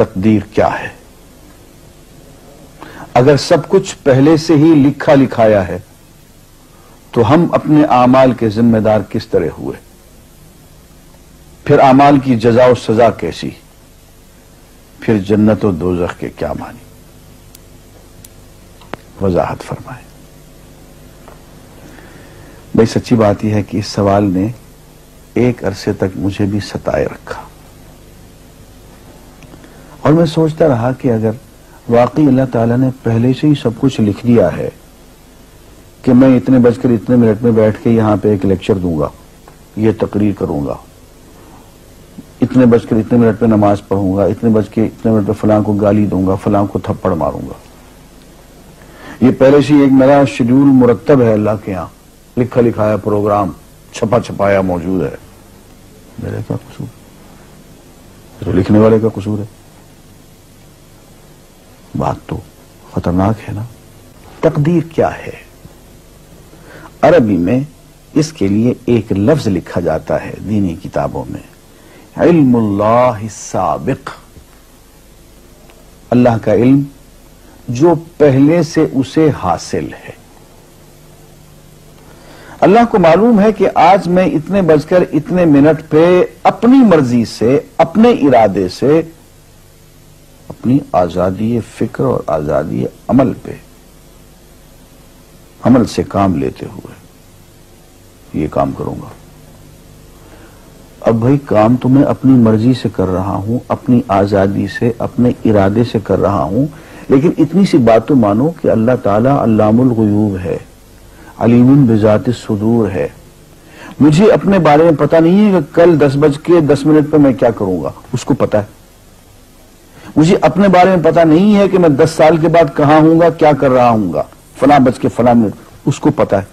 तकदीर क्या है? अगर सब कुछ पहले से ही लिखा लिखाया है तो हम अपने आमाल के जिम्मेदार किस तरह हुए? फिर आमाल की जजा सजा कैसी? फिर जन्नत और दोजख के क्या मानी? वजाहत फरमाए। भाई, सच्ची बात यह है कि इस सवाल ने एक अरसे तक मुझे भी सताए रखा। और मैं सोचता रहा कि अगर वाकई अल्लाह ताला ने पहले से ही सब कुछ लिख दिया है कि मैं इतने बजकर इतने मिनट में बैठ के यहाँ पे एक लेक्चर दूँगा, ये तकरीर करूँगा, इतने बजकर इतने मिनट में नमाज़ पढ़ूँगा, इतने बज के इतने मिनट में फलां को गाली दूँगा, फलां को थप्पड़ मारूँगा। ये पहले से एक मेरा शेड्यूल मुरतब है अल्लाह के यहाँ, लिखा लिखाया प्रोग्राम छपा छपाया मौजूद है। मेरे का कसूर? तो लिखने वाले का कसूर है। बात तो खतरनाक है ना? तकदीर क्या है? अरबी में इसके लिए एक लफ्ज लिखा जाता है दीनी किताबों में। इल्मुल्लाह अल्लाह का इल्म जो पहले से उसे हासिल है। अल्लाह को मालूम है कि आज मैं इतने बजकर इतने मिनट पे अपनी मर्ज़ी से, अपने इरादे से अपनी आज़ादी फ़िक्र और आज़ादी अमल पे। अमल से काम लेते हुए ये काम करूँगा। अब भाई काम तो मैं अपनी मर्ज़ी से कर रहा हूँ, अपनी आज़ादी से, अपने इरादे से कर रहा हूँ, लेकिन इतनी सी बात तो मानो कि अल्लाह ताला अल्लामुल गयूब है, अलीमुन बिजात सुदूर है। मुझे अपने बारे में पता नहीं है कि कल दस बज के दस मिनट पर मैं क्या करूँगा, उसको पता है। मुझे अपने बारे में पता नहीं है कि मैं दस साल के बाद कहाँ हूँगा, क्या कर रहा हूँगा। फला बच के फला मिनट उसको पता है।